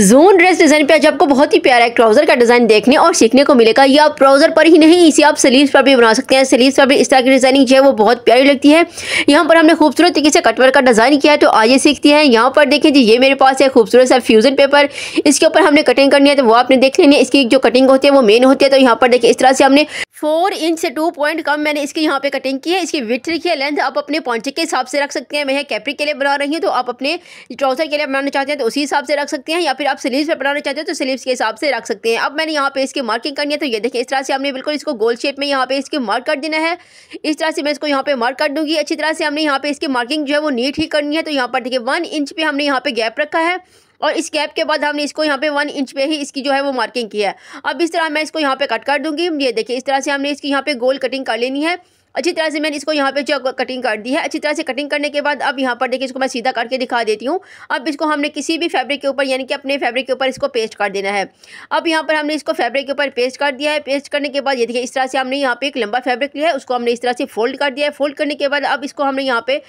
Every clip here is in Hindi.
जोन ड्रेस डिज़ाइन पे आज आपको बहुत ही प्यारा एक ट्राउज़र का डिज़ाइन देखने और सीखने को मिलेगा। ये आप ट्राउज़र पर ही नहीं, इसे आप स्लीव्स पर भी बना सकते हैं। स्लीव्स पर भी इस तरह की डिज़ाइनिंग जो है वो बहुत प्यारी लगती है। यहाँ पर हमने खूबसूरत तरीके से कटवर का डिज़ाइन किया है तो आइए सीखते हैं। यहाँ पर देखिए जी, ये मेरे पास है खूबसूरत सा फ्यूजन पेपर इसके ऊपर हमने कटिंग करनी है तो वो आपने देख लेनी है। इसकी जो कटिंग होती है, वो मेन होती है। तो यहाँ पर देखिए, इस तरह से हमने फोर इंच से टू पॉइंट कम मैंने इसकी यहाँ पे कटिंग की है। इसकी विथ रखी है लेंथ आप अपने पॉइंटे के हिसाब से रख सकते हैं। मैं कैप्री के लिए बना रही हूँ तो आप अपने ट्राउज़र के लिए बनाना चाहते हैं तो उसी हिसाब से रख सकते हैं या फिर आप स्लीव पे बनाना चाहते हैं तो स्लीव्स के हिसाब से रख सकते हैं। अब मैंने यहाँ पे इसकी मार्किंग करनी है तो ये देखिए, इस तरह से हमने बिल्कुल इसको गोल शेप में यहाँ पे इसकी मार्क कर देना है। इस तरह से मैं इसको यहाँ पे मार्क कर दूँगी। अच्छी तरह से हमने यहाँ पे इसकी मार्किंग जो है वो नीट ही करनी है। तो यहाँ पर देखिए वन इंच पे हमने यहाँ पे गैप रखा है और इस गैप के बाद हमने इसको यहाँ पे वन इंच पे ही इसकी जो है वो मार्किंग की है। अब इस तरह मैं इसको यहाँ पे कट कर दूँगी। ये देखिए, इस तरह से हमने इसकी यहाँ पे गोल कटिंग कर लेनी है। अच्छी तरह से मैंने इसको यहाँ पे जो कटिंग कर दी है, अच्छी तरह से कटिंग करने के बाद अब यहाँ पर देखिए इसको मैं सीधा करके दिखा देती हूँ। अब इसको हमने किसी भी फैब्रिक के ऊपर, यानी कि अपने फैब्रिक के ऊपर इसको पेस्ट कर देना है। अब यहाँ पर हमने इसको फैब्रिक के ऊपर पेस्ट कर दिया है। पेस्ट करने के बाद ये देखिए, इस तरह से हमने यहाँ पे एक लंबा फैब्रिक लिया है, उसको हमने इस तरह से फोल्ड कर दिया है। फोल्ड करने के बाद अब इसको हमने यहाँ पे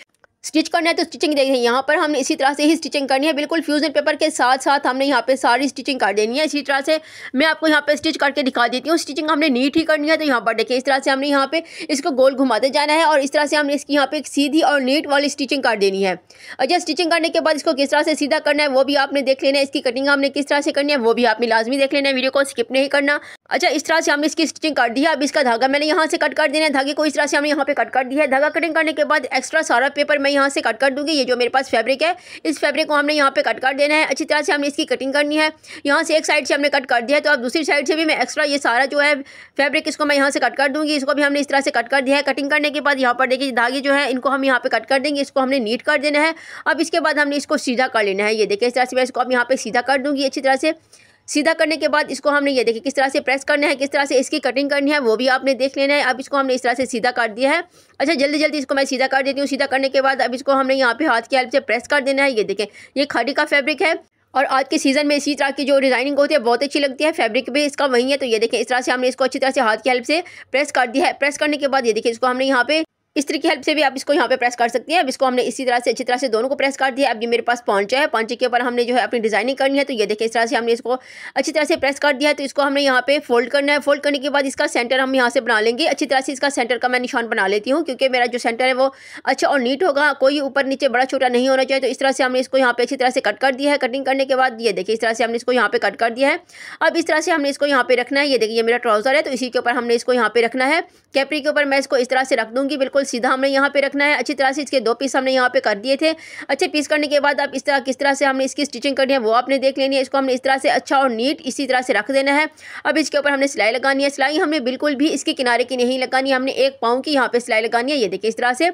स्टिच करना है तो स्टिचिंग देखिए, यहाँ पर हमने इसी तरह से ही स्टिचिंग करनी है। बिल्कुल फ्यूजन पेपर के साथ साथ हमने यहाँ पे सारी स्टिचिंग कर देनी है। इसी तरह से मैं आपको यहाँ पे स्टिच करके दिखा देती हूँ। स्टिचिंग हमने नीट ही करनी है तो यहाँ पर देखिए, इस तरह से हमने यहाँ पे इसको गोल घुमाते जाना है और इस तरह से हमने इसकी यहाँ पे एक सीधी और नीट वाली स्टिचिंग कर देनी है। जब स्टिचिंग करने के बाद इसको किस तरह से सीधा करना है वो भी आपने देख लेना है। इसकी कटिंग हमने किस तरह से करनी है वो भी आपने लाजमी देख लेना है। वीडियो को स्किप नहीं करना। अच्छा इस तरह से हमने इसकी स्टिचिंग कर दी है। अब इसका धागा मैंने यहाँ से कट कर देना है। धागे को इस तरह से हमने यहाँ पे कट कर दिया है। धागा कटिंग करने के बाद एक्स्ट्रा सारा पेपर मैं यहाँ से कट कर दूँगी। ये जो मेरे पास फैब्रिक है, इस फैब्रिक को हमने यहाँ पे कट कर देना है। अच्छी तरह से हमने इसकी कटिंग करनी है। यहाँ से एक साइड से हमने कट कर दिया है। तो अब दूसरी साइड से भी मैं एक्स्ट्रा ये सारा जो है फैब्रिक इसको मैं यहाँ से कट कर दूँगी। इसको भी हमने इस तरह से कट कर दिया है। कटिंग करने के बाद यहाँ पर देखिए धागे जो है, इनको हम यहाँ पर कट कर देंगे। इसको हमने नीट कर देना है। अब इसके बाद हमने इसको सीधा कर लेना है। ये देखिए, इस तरह से मैं इसको अब यहाँ पे सीधा कर दूँगी। अच्छी तरह से सीधा करने के बाद इसको हमने ये देखिए, किस तरह से प्रेस करना है, किस तरह से इसकी कटिंग करनी है, वो भी आपने देख लेना है। अब इसको हमने इस तरह से सीधा कर दिया है। अच्छा जल्दी जल्दी इसको मैं सीधा कर देती हूँ। सीधा करने के बाद अब इसको हमने यहाँ पे हाथ की हेल्प से प्रेस कर देना है। ये देखें, ये खाड़ी का फैब्रिक है और आज के सीज़न में इसी तरह की जो डिज़ाइनिंग होती है, बहुत अच्छी लगती है। फैब्रिक भी इसका वही है तो ये देखें, इस तरह से हमने इसको अच्छी तरह से हाथ की हेल्प से प्रेस कर दिया है। प्रेस करने के बाद ये देखिए इसको हमने यहाँ पे इस तरीके की हेल्प से भी आप इसको यहाँ पे प्रेस कर सकते हैं। अब इसको हमने इसी तरह से, अच्छी तरह से दोनों को प्रेस कर दिया। अब ये मेरे पास पहुँचा है पहुँचे के ऊपर हमने जो है अपनी डिज़ाइनिंग करनी है। तो ये देखिए, इस तरह से हमने इसको अच्छी तरह से प्रेस कर दिया। है तो इसको हमने यहाँ पे फोल्ड करना है। फोल्ड करने के बाद इसका सेंटर हम यहाँ से बना लेंगे। अच्छी तरह से इसका सेंटर का मैं निशान बना लेती हूँ। क्योंकि मेरा जो सेंटर है वो अच्छा और नीट होगा। कोई ऊपर नीचे बड़ा छोटा नहीं होना चाहिए। तो इस तरह से हमने इसको यहाँ पे अच्छी तरह से कट कर दिया है। कटिंग करने के बाद ये देखिए, इस तरह से हमने इसको यहाँ पे कट कर दिया है। अब इस तरह से हमने इसको यहाँ पे रखना है। ये देखिए मेरा ट्राउज़र है। तो इसी के ऊपर हमने इसको यहाँ पे रखना है। कैपरी के ऊपर मैं इसको इस तरह से रख दूँगी। बिल्कुल सीधा हमने यहाँ पे रखना है। अच्छी तरह से इसके दो पीस हमने यहाँ पे कर दिए थे। अच्छे पीस करने के बाद अब इस तरह किस तरह से हमने इसकी स्टिचिंग करनी है, वो आपने देख लेनी है। इसको हमने इस तरह से अच्छा और नीट इसी तरह से रख देना है। अब इसके ऊपर हमने सिलाई लगानी है। सिलाई हमने बिल्कुल भी इसके किनारे की नहीं लगानी हमने एक पाँव की यहाँ पर सिलाई लगानी है। ये देखिए इस तरह से।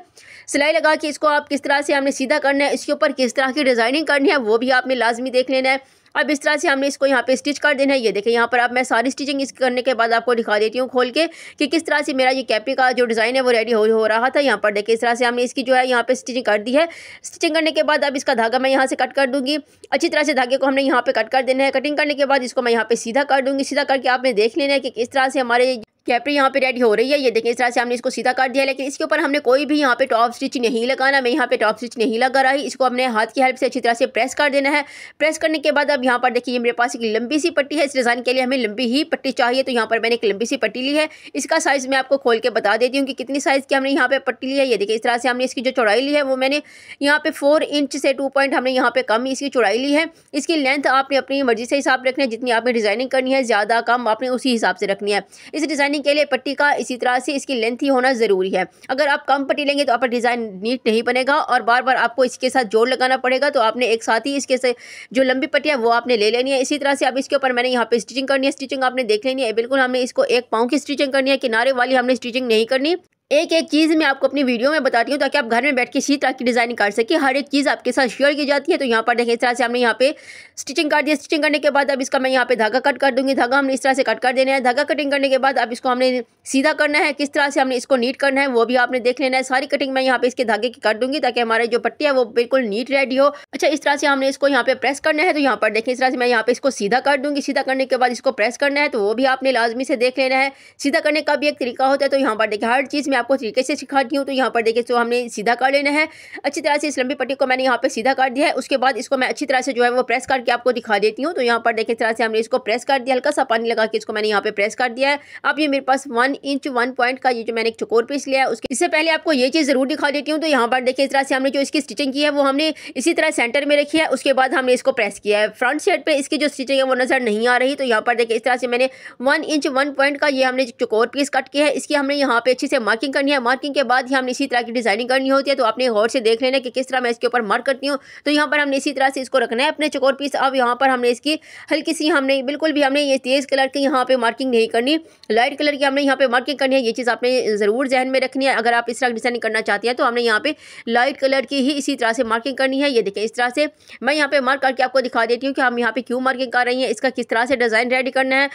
सिलाई लगा के इसको आप किस तरह से हमने सीधा करना है। इसके ऊपर किस तरह की डिज़ाइनिंग करनी है, वो भी आपने लाजमी देख लेना है। अब इस तरह से हमने इसको यहाँ पे स्टिच कर देना है। ये देखें यहाँ पर आप मैं सारी स्टिचिंग इस करने के बाद आपको दिखा देती हूँ खोल के कि किस तरह से मेरा ये कैपी का जो डिज़ाइन है वो रेडी हो, हो रहा था। यहाँ पर देखिए इस तरह से हमने इसकी जो है यहाँ पे स्टिचिंग कर दी है। स्टिचिंग करने के बाद अब इसका धागा मैं यहाँ से कट कर दूँगी। अच्छी तरह से धागे को हमने यहाँ पर कट कर देना है। कटिंग करने के बाद इसको मैं यहाँ पर सीधा कर दूँगी। सीधा करके आपने देख लेना है कि किस तरह से हमारे कैपरी यहाँ पे रेडी हो रही है। ये देखिए, इस तरह से हमने इसको सीधा कर दिया, लेकिन इसके ऊपर हमने कोई भी यहाँ पे टॉप स्टिच नहीं लगाना, मैं यहाँ पे टॉप स्टिच नहीं लगा रही इसको हमने हाथ की हेल्प से अच्छी तरह से प्रेस कर देना है। प्रेस करने के बाद अब यहाँ पर देखिए मेरे पास एक लंबी सी पट्टी है। इस डिज़ाइन के लिए हमें लंबी ही पट्टी चाहिए तो यहाँ पर मैंने एक लंबी सी पट्टी ली है। इसका साइज़ मैं आपको खोल के बता देती हूँ कि कितनी साइज़ की हमने यहाँ पर पट्टी ली है। ये देखिए, इस तरह से हमने इसकी जो चौड़ाई ली है, वो मैंने यहाँ पे फोर इंच से टू पॉइंट हमने यहाँ पे कम इसकी चौड़ाई ली है। इसकी लेंथ आपने अपनी मर्ज़ी से हिसाब रखना है। जितनी आपने डिज़ाइनिंग करनी है, ज़्यादा कम आपने उसी हिसाब से रखनी है। इस डिज़ाइनिंग के लिए पट्टी का इसी तरह से इसकी लेंथ ही होना ज़रूरी है। अगर आप कम पट्टी लेंगे तो आपका डिज़ाइन नीट नहीं बनेगा और बार बार आपको इसके साथ जोड़ लगाना पड़ेगा तो आपने एक साथ ही इसके से जो लंबी पट्टी है वो आपने ले लेनी है। इसी तरह से अब इसके ऊपर मैंने यहाँ पे स्टिचिंग करनी है। स्टिचिंग आपने देख लेनी है। बिल्कुल हमने इसको एक पाँव की स्टिचिंग करनी है, किनारे वाली हमने स्टिचिंग नहीं करनी। एक एक चीज़ मैं आपको अपनी वीडियो में बताती हूँ ताकि आप घर में बैठ के इसी तरह की डिज़ाइनिंग कर सके। हर एक चीज़ आपके साथ शेयर की जाती है। तो यहाँ पर देखें, इस तरह से हमने यहाँ पे स्टिचिंग कर दिया। स्टिचिंग करने के बाद अब इसका मैं यहाँ पे धागा कट कर दूँगी। धागा हमने इस तरह से कट कर देना है। धागा कटिंग करने के बाद अब इसको हमने सीधा करना है। किस तरह से हमने इसको नीट करना है, वो भी आपने देख लेना है। सारी कटिंग मैं यहाँ पे इसके धागे की कर दूँगी ताकि हमारे जो पट्टी है, वो बिल्कुल नीट रेडी हो। अच्छा इस तरह से हमने इसको यहाँ पे प्रेस करना है। तो यहाँ पर देखें, इस तरह से मैं यहाँ पे इसको सीधा कर दूँगी। सीधा करने के बाद इसको प्रेस करना है। तो वो भी आपने लाजमी से देख लेना है। सीधा करने का भी एक तरीका होता है। तो यहाँ पर देखिए हर चीज़ मैं मैं आपको तरीके से सिखाती हूँ तो यहाँ पर देखिए तो हमने सीधा कर लेना है। अच्छी तरह से इस लंबी पट्टी को मैंने यहाँ पे सीधा कर दिया है। उसके बाद इसको मैं अच्छी तरह से जो है वो प्रेस करके आपको दिखा देती हूँ। तो यहाँ पर देखिए तरह से हमने इसको प्रेस कर दिया, हल्का सा पानी लगा के इसको मैंने यहाँ पे प्रेस कर दिया है। अब ये मेरे पास वन इंच, वन पॉइंट का ये जो मैंने एक चकोर पीस लिया है, उसके, इससे पहले आपको ये चीज़ ज़रूर दिखा देती हूँ। तो यहाँ पर देखिए, इस तरह से हमने जो इसकी स्टिचिंग की है, वो हमने इसी तरह सेंटर में रखी है। उसके बाद हमने इसको प्रेस किया है। फ्रंट साइड पर इसकी जो स्टिचिंग है, वो नज़र नहीं आ रही। तो यहाँ पर देखिए, इस तरह से मैंने वन इंच, वन पॉइंट का ये हमने चकोर पीस कट किया है। इसकी हमने यहाँ पे अच्छी से मार्किंग करनी है मार्किंग के बाद ही हमने इसी तरह की डिज़ाइनिंग करनी होती है तो अपने गौर से देख लेना कि किस तरह मैं इसके ऊपर मार्क करती हूँ। तो यहाँ पर हमने इसी तरह से इसको रखना है अपने चकोर पीस अब यहाँ पर हमने इसकी हल्की सी हमने, बिल्कुल भी हमने ये तेज़ कलर की यहाँ पे मार्किंग नहीं करनी लाइट कलर की हमने यहाँ पे मार्किंग करनी है, ये चीज़ आपने ज़रूर जहन में रखनी है। अगर आप इस तरह डिज़ाइनिंग करना चाहती हैं तो हमने यहाँ पे लाइट कलर की ही इसी तरह से मार्किंग करनी है। ये देखें इस तरह से मैं यहाँ पे मार्क करके आपको दिखा देती हूँ कि हम यहाँ पे क्यों मार्किंग कर रही हैं, इसका किस तरह से डिज़ाइन रेडी करना है।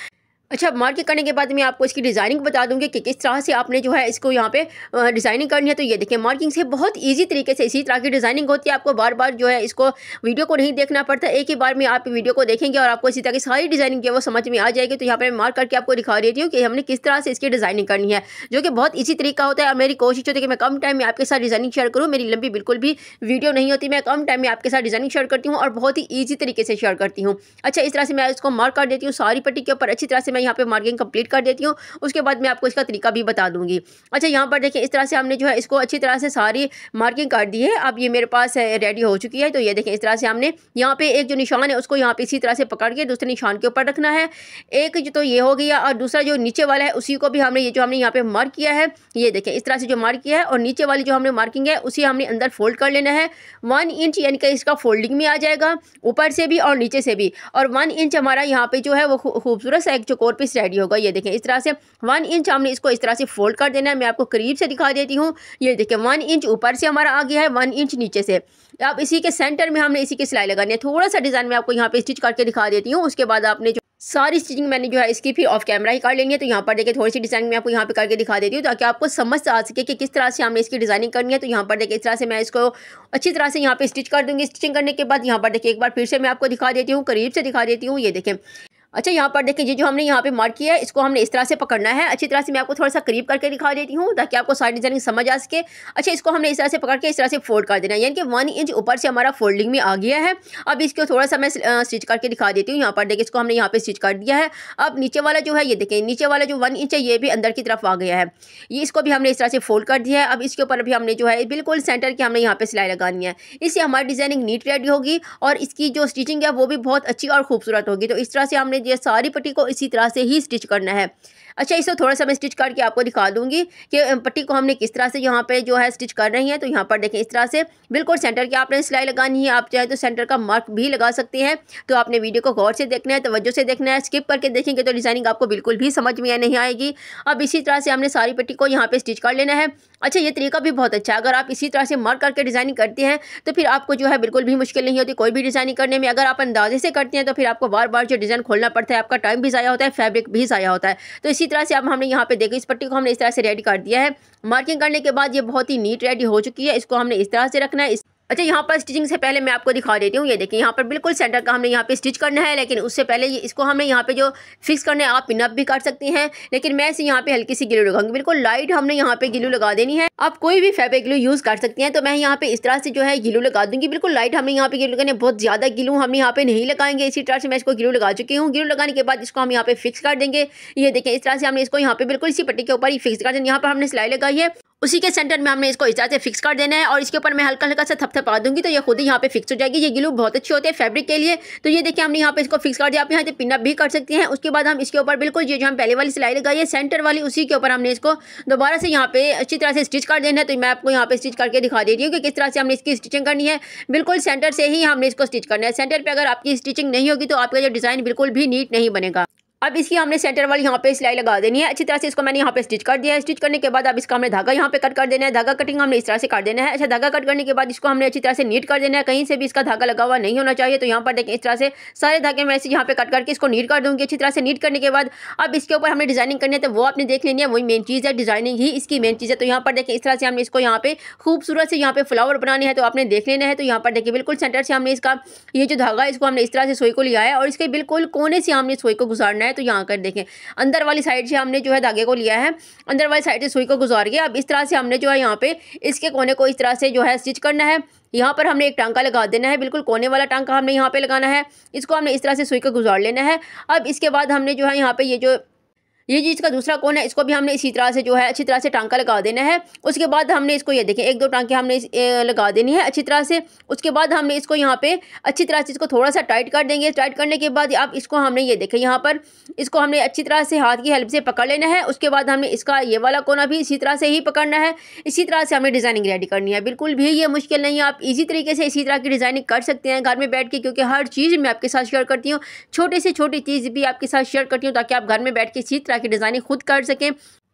अच्छा मार्किंग करने के बाद मैं आपको इसकी डिज़ाइनिंग बता दूँगी कि किस तरह से आपने जो है इसको यहाँ पे डिज़ाइनिंग करनी है। तो ये देखिए मार्किंग से बहुत इजी तरीके से इसी तरह की डिज़ाइनिंग होती है। आपको बार बार जो है इसको वीडियो को नहीं देखना पड़ता। एक ही बार में आप वीडियो को देखेंगे और आपको इसी तरह की सारी डिज़ाइनिंग है वो समझ में आ जाएगी। तो यहाँ पर मैं मार्क करके आपको दिखा देती हूँ कि हमने किस तरह से इसकी डिज़ाइनिंग करनी है, जो कि बहुत ईजी तरीका होता है। और मेरी कोशिश होती है कि मैं कम टाइम में आपके साथ डिज़ाइनिंग शेयर करूँ। मेरी लंबी बिल्कुल भी वीडियो नहीं होती। मैं कम टाइम में आपके साथ डिज़ाइनिंग शेयर करती हूँ और बहुत ही ईजी तरीके से शेयर करती हूँ। अच्छा इस तरह से मैं इसको मार्क कर देती हूँ। सारी पट्टी के ऊपर अच्छी तरह से मैं यहाँ पे मार्किंग कंप्लीट कंप्लीट कर देती हूँ। उसके बाद मैं आपको इसका तरीका भी बता दूँगी। अच्छा यहाँ पर देखिए, इस तरह से हमने जो है, इसको अच्छी तरह से सारी मार्किंग कर दी है। अब ये मेरे पास रेडी हो चुकी है। तो ये देखें इस तरह से हमने यहाँ पे एक जो निशान है, उसको यहाँ पे इसी तरह से पकड़ के दूसरे निशान के ऊपर रखना है। एक जो तो ये हो गया और दूसरा जो नीचे वाला है, उसी को भी हमने ये जो हमने यहाँ पे मार्क किया है, ये देखें इस तरह से जो मार्क किया है और नीचे वाली जो हमने मार्किंग है, उसी हमने अंदर फोल्ड कर लेना है। वन इंच यानी कि इसका फोल्डिंग में आ जाएगा, ऊपर से भी और नीचे से भी। और वन इंच हमारा यहाँ पे जो है, वो खूबसूरत सा एक जो कोर पीस रेडी होगा। ये देखें, इस तरह से वन इंच हमने इसको इस तरह से फोल्ड कर देना है। मैं आपको करीब से दिखा देती हूँ। ये देखिए वन इंच ऊपर से हमारा आ गया है, वन इंच नीचे से। अब इसी के सेंटर में हमने इसी की सिलाई लगानी है। थोड़ा सा डिज़ाइन में आपको यहाँ पे स्टिच करके दिखा देती हूँ। उसके बाद आपने सारी स्टिचिंग मैंने जो है इसकी फिर ऑफ़ कैमरा ही कर लेनी है। तो यहाँ पर देखिए थोड़ी सी डिज़ाइन मैं आपको यहाँ पे करके दिखा देती हूँ ताकि आपको समझ आ सके कि किस तरह से हमने इसकी डिज़ाइनिंग करनी है। तो यहाँ पर देखिए इस तरह से मैं इसको अच्छी तरह से यहाँ पे स्टिच कर दूँगी। स्टिचिंग करने के बाद यहाँ पर देखिए एक बार फिर से मैं आपको दिखा देती हूँ, करीब से दिखा देती हूँ। ये देखें अच्छा यहाँ पर देखिए, ये जो हमने यहाँ पे मार्क किया है, इसको हमने इस तरह से पकड़ना है। अच्छी तरह से मैं आपको थोड़ा सा करीब करके दिखा देती हूँ, ताकि आपको सारी डिज़ाइनिंग समझ आ सके। अच्छा इसको हमने इस तरह से पकड़ के इस तरह से फोल्ड कर देना है। यानी कि वन इंच ऊपर से हमारा फोल्डिंग में आ गया है। अब इसको थोड़ा सा मैं स्टिच करके दिखा देती हूँ। यहाँ पर देखिए, इसको हमने यहाँ पर स्टिच कर दिया है। अब नीचे वाला जो है, ये देखें नीचे वाला जो वन इंच है, ये भी अंदर की तरफ़ आ गया है। ये इसको भी हमने इस तरह से फोल्ड कर दिया है। अब इसके ऊपर भी हमने जो है, बिल्कुल सेंटर की हमने यहाँ पर सिलाई लगानी है। इससे हमारी डिज़ाइनिंग नीट रेडी होगी और इसकी जो स्टिचिंग है, वो भी बहुत अच्छी और खूबसूरत होगी। तो इस तरह से हमने ये सारी पट्टी को को इसी तरह से ही स्टिच करना है। अच्छा इसे थोड़ा सा मैं स्टिच करके आपको दिखा दूँगी कि पट्टी को हमने किस तरह से यहाँ पे जो है स्टिच कर रही हैं। तो यहाँ पर देखें, इस तरह से बिल्कुल सेंटर की आपने सिलाई लगानी है। आप चाहे तो सेंटर का मार्क भी लगा सकते हैं। तो आपने वीडियो को गौर से देखना है, तवज्जो से देखना है। स्किप करके देखेंगे तो डिज़ाइनिंग आपको बिल्कुल भी समझ में नहीं आएगी। अब इसी तरह से हमने सारी पट्टी को यहाँ पर स्टिच कर लेना है। अच्छा ये तरीका भी बहुत अच्छा है। अगर आप इसी तरह से मार्क करके डिज़ाइनिंग करते हैं तो फिर आपको जो है बिल्कुल भी मुश्किल नहीं होती। कोई भी डिज़ाइनिंग करने में अगर आप अंदाजे से करते हैं तो फिर आपको बार बार जो डिज़ाइन खोलना पड़ता है, आपका टाइम भी ज़ाया होता है, फैब्रिक भी ज़ाया होता है। तो इसी तरह से अब हमने यहाँ पे देखो, इस पट्टी को हमने इस तरह से रेडी कर दिया है। मार्किंग करने के बाद ये बहुत ही नीट रेडी हो चुकी है, इसको हमने इस तरह से रखना है। इस अच्छा यहाँ पर स्टिचिंग से पहले मैं आपको दिखा देती हूँ। ये देखिए, यहाँ पर बिल्कुल सेंटर का हमने यहाँ पे स्टिच करना है, लेकिन उससे पहले इसको हमने यहाँ पे जो फिक्स करना है, आप पिनअप भी कर सकते हैं। लेकिन मैं इसे यहाँ पे हल्की सी गिलू लगाऊँगी। बिल्कुल लाइट हमने यहाँ पे गिलू लगा देनी है। आप कोई भी फेब्रिक ग्लू यूज़ कर सकते हैं तो मैं यहाँ पे इस तरह से जो है गिलू लगा दूँगी। बिल्कुल लाइट हमने यहाँ पे गिलू लगाने, बहुत ज़्यादा गिलू हम यहाँ पे नहीं लगाएँगे। इसी तरह से मैं इसको गिलू लगा चुकी हूँ। गिलू लगाने के बाद इसको हम यहाँ पे फिक्स कर देंगे। ये देखें इस तरह से हमने इसको यहाँ पे बिल्कुल इसी पट्टी के ऊपर ही फिक्स कर देंगे यहाँ पर हमने सिलाई लगाई है। उसी के सेंटर में हमने इसको इस तरह से फिक्स कर देना है और इसके ऊपर मैं हल्का हल्का सा थपथपा दूँगी तो ये खुद ही यहाँ पे फिक्स हो जाएगी। ये ग्लू बहुत अच्छी होते हैं फैब्रिक के लिए। तो ये देखिए हमने यहाँ पे इसको फिक्स कर दिया। आप यहाँ से पिनअप भी कर सकते हैं। उसके बाद हम इसके ऊपर बिल्कुल ये जो हम पहले वाली सिलाई लगाई है सेंटर वाली, उसी के ऊपर हमने इसको दोबारा से यहाँ पे अच्छी तरह से स्टिच कर देना है। तो मैं आपको यहाँ पे स्टिच करके दिखा दे रही हूँ कि किस तरह से हमने इसकी स्टिचिंग करनी है। बिल्कुल सेंटर से ही हमने इसको स्टिच करना है। सेंटर पर अगर आपकी स्टिचिंग नहीं होगी तो आपका जो डिज़ाइन बिल्कुल भी नीट नहीं बनेगा। अब इसकी हमने सेंटर वाली यहाँ पे सिलाई लगा देनी है। अच्छी तरह से इसको मैंने यहाँ पे स्टिच कर दिया है। स्टिच करने के बाद अब इसका हमने धागा यहाँ पे कट कर देना है। धागा कटिंग हमने इस तरह से कर देना है। अच्छा धागा कट करने के बाद इसको हमने अच्छी तरह से नीट कर देना है। कहीं से भी इसका धागा लगा हुआ नहीं होना चाहिए। तो यहाँ पर देखें, इस तरह से सारे धागे मैं ऐसे यहाँ पे कट करके इसको नीट कर दूँगी। अच्छी तरह से नीट करने के बाद अब इसके ऊपर हमने डिज़ाइनिंग करनी है तो वो आपने देख लेनी है। वही मेन चीज़ है डिज़ाइनिंग ही इसकी मेन चीज़ है। तो यहाँ पर देखें, इस तरह से हमने इसको यहाँ पे खूबसूरत से यहाँ पे फ्लावर बनाने हैं तो आपने देख लेना है। तो यहाँ पर देखिए बिल्कुल सेंटर से हमने इसका, ये जो धागा इसको हमने इस तरह से सोई को लिया है। और इसके बिल्कुल कोने से हमने सोई को गुजारना है। है तो यहाँ कर देखें। अंदर वाली साइड से हमने जो है धागे को लिया है। अंदर वाली साइड से सुई को गुजार के अब इस तरह से हमने जो है यहाँ पे इसके कोने को इस तरह से जो है स्टिच करना है। यहाँ पर हमने एक टांका लगा देना है, बिल्कुल कोने वाला टांका हमने यहाँ पे लगाना है। इसको हमने इस तरह से सुई को गुजार लेना है। अब इसके बाद हमने जो है यहाँ पे ये जो ये चीज़ का दूसरा कोन है? इसको भी हमने इसी तरह से जो है, अच्छी तरह से टांका लगा देना है। उसके बाद हमने इसको, ये देखें, एक दो टांके हमने लगा देनी है अच्छी तरह से। उसके बाद हमने इसको यहाँ पे अच्छी तरह से इसको थोड़ा सा टाइट कर देंगे। टाइट करने के बाद अब इसको हमने, ये देखें यहाँ पर, इसको हमने अच्छी तरह से हाथ की हेल्प से पकड़ लेना है। उसके बाद हमने इसका ये वाला कोना भी इसी तरह से ही पकड़ना है। इसी तरह से हमने डिज़ाइनिंग रेडी करनी है। बिल्कुल भी ये मुश्किल नहीं है। आप इसी तरीके से इसी तरह की डिज़ाइनिंग कर सकते हैं घर में बैठ के, क्योंकि हर चीज़ मैं आपके साथ शेयर करती हूँ। छोटी से छोटी चीज़ भी आपके साथ शेयर करती हूँ ताकि आप घर में बैठ के इसी की डिज़ाइनिंग खुद कर सकें।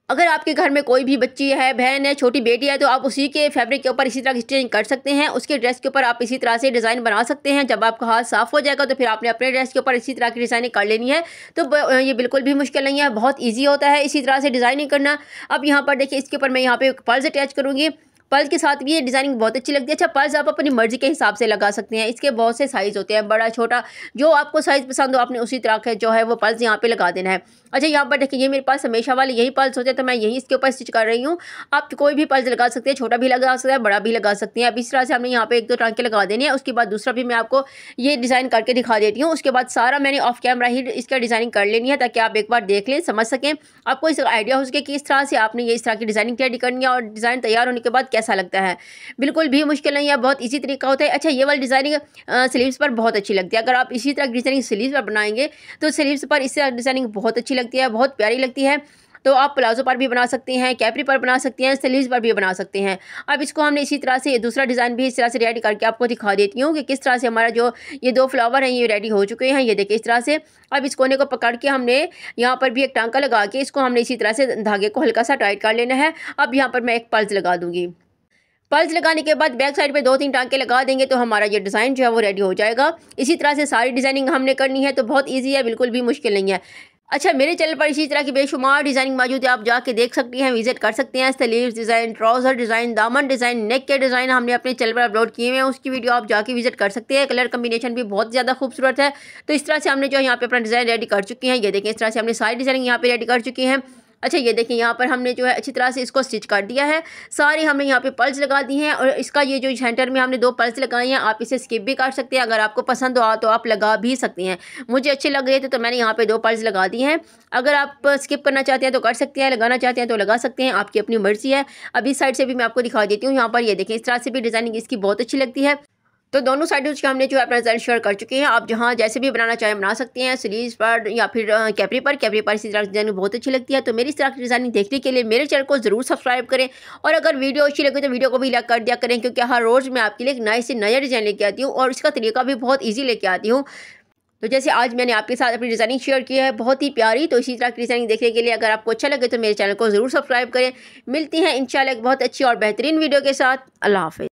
अगर आपके घर में कोई भी बच्ची है, बहन है, छोटी बेटी है तो आप उसी के फैब्रिक के ऊपर इसी तरह की स्टिचिंग कर सकते हैं। उसके ड्रेस के ऊपर आप इसी तरह से डिज़ाइन बना सकते हैं। जब आपका हाथ साफ़ हो जाएगा तो फिर आपने अपने ड्रेस के ऊपर इसी तरह की डिज़ाइनिंग कर लेनी है। तो ये बिल्कुल भी मुश्किल नहीं है। बहुत ईजी होता है इसी तरह से डिज़ाइनिंग करना। अब यहाँ पर देखिए, इसके ऊपर मैं यहाँ पे पल्स अटैच करूँगी। पर्ल्स के साथ भी ये डिज़ाइनिंग बहुत अच्छी लगती है। अच्छा पर्ल्स आप अपनी मर्ज़ी के हिसाब से लगा सकते हैं। इसके बहुत से साइज़ होते हैं, बड़ा, छोटा, जो आपको साइज़ पसंद हो, आपने उसी तरह के जो है वो पर्ल्स यहाँ पे लगा देना है। अच्छा यहाँ पर देखिए, ये मेरे पास हमेशा वाले यही पल्स होते हैं तो मैं यही इसके ऊपर स्टिच कर रही हूँ। आप कोई भी पल्स लगा सकते हैं, छोटा भी लगा सकते हैं, बड़ा भी लगा सकते हैं। अब इस तरह से हमने यहाँ पे एक दो टांके लगा देने हैं, उसके बाद दूसरा भी मैं आपको ये डिज़ाइन करके दिखा देती हूँ। उसके बाद सारा मैंने ऑफ़ कैमरा ही इसका डिज़ाइनिंग कर लेनी है, ताकि आप एक बार देख लें, समझ सकें। आपको इस आइडिया हो सके कि इस तरह से आपने ये इस तरह की डिज़ाइनिंग रेडी करनी है, और डिज़ाइन तैयार होने के बाद कैसा लगता है। बिल्कुल भी मुश्किल नहीं है, बहुत इसी तरीका होता है। अच्छा ये वाली डिज़ाइनिंग स्लीव्स पर बहुत अच्छी लगती है। अगर आप इसी तरह की डिज़ाइनिंग स्लीव्स पर बनाएँगे तो स्लीव्स पर इससे डिज़ाइनिंग बहुत अच्छी लगती है, बहुत प्यारी लगती है। तो आप प्लाजो पर भी बना सकते हैं, कैपरी पर बना सकते हैं, स्लीव्स पर भी बना सकते हैं। अब इसको हमने इसी तरह से, दूसरा डिज़ाइन भी इस तरह से रेडी करके आपको दिखा देती हूँ कि किस तरह से हमारा जो ये दो फ्लावर हैं, ये रेडी हो चुके हैं, ये देखिए इस तरह से। अब इस कोने को पकड़ के हमने यहाँ पर भी एक टांका लगा के इसको हमने इसी तरह से धागे को हल्का सा टाइट कर लेना है। अब यहाँ पर मैं एक पल्स लगा दूँगी। पल्स लगाने के बाद बैक साइड पे दो तीन टांके लगा देंगे तो हमारा ये डिज़ाइन जो है वो रेडी हो जाएगा। इसी तरह से सारी डिज़ाइनिंग हमने करनी है तो बहुत ईजी है, बिल्कुल भी मुश्किल नहीं है। अच्छा मेरे चैनल पर इसी तरह की बेशुमार डिज़ाइनिंग मौजूद है। आप जाके देख सकती हैं, विज़िट कर सकते हैं। स्लीव्स डिज़ाइन, ट्राउज़र डिज़ाइन, दामन डिज़ाइन, नेक के डिज़ाइन हमने अपने चैनल पर अपलोड किए हुए हैं। उसकी वीडियो आप जाके विज़िट कर सकते हैं। कलर कम्बिनेशन भी बहुत ज़्यादा खूबसूरत है। तो इस तरह से हमने जो यहाँ पर अपना डिज़ाइन रेडी कर चुकी हैं। ये देखें, इस तरह से हमने सारी डिज़ाइनिंग यहाँ पर रेडी कर चुकी हैं। अच्छा ये देखिए, यहाँ पर हमने जो है अच्छी तरह से इसको स्टिच कर दिया है। सारी हमने यहाँ पे पल्स लगा दी हैं और इसका ये जो सेंटर में हमने दो पल्स लगाई हैं, आप इसे स्किप भी कर सकते हैं। अगर आपको पसंद हो तो आप लगा भी सकते हैं। मुझे अच्छे लग रहे थे तो मैंने यहाँ पर दो पल्स लगा दी हैं। अगर आप स्किप करना चाहते हैं तो कर सकते हैं, लगाना चाहते हैं तो लगा सकते हैं। आपकी अपनी मर्ज़ी है। अब इस साइड से भी मैं आपको दिखा देती हूँ। यहाँ पर ये देखें, इस तरह से भी डिज़ाइनिंग इसकी बहुत अच्छी लगती है। तो दोनों साइड उसके हमने जो है अपना रिज़ल्ट शेयर कर चुके हैं। आप जहाँ जैसे भी बनाना चाहें बना सकते हैं सीरीज़ पर या फिर कैपरी पर। कैपरी पर इसी तरह की डिज़ाइनिंग बहुत अच्छी लगती है। तो मेरी इस तरह की डिज़ाइनिंग देखने के लिए मेरे चैनल को ज़रूर सब्सक्राइब करें। और अगर वीडियो अच्छी लगे तो वीडियो को भी लाइक कर दिया करें, क्योंकि हर रोज़ मैं आपके लिए एक नए से नया डिज़ाइन लेके आती हूँ और इसका तरीका भी बहुत ईजी लेके आती हूँ। तो जैसे आज मैंने आपके साथ अपनी डिज़ाइनिंग शेयर की है, बहुत ही प्यारी। तो इसी तरह की डिज़ाइनिंग देखने के लिए अगर आपको अच्छा लगे तो मेरे चैनल को ज़रूर सब्सक्राइब करें। मिलती हैं, इंशाल्लाह, एक बहुत अच्छी और बेहतरीन वीडियो के साथ। अल्लाह हाफिज़।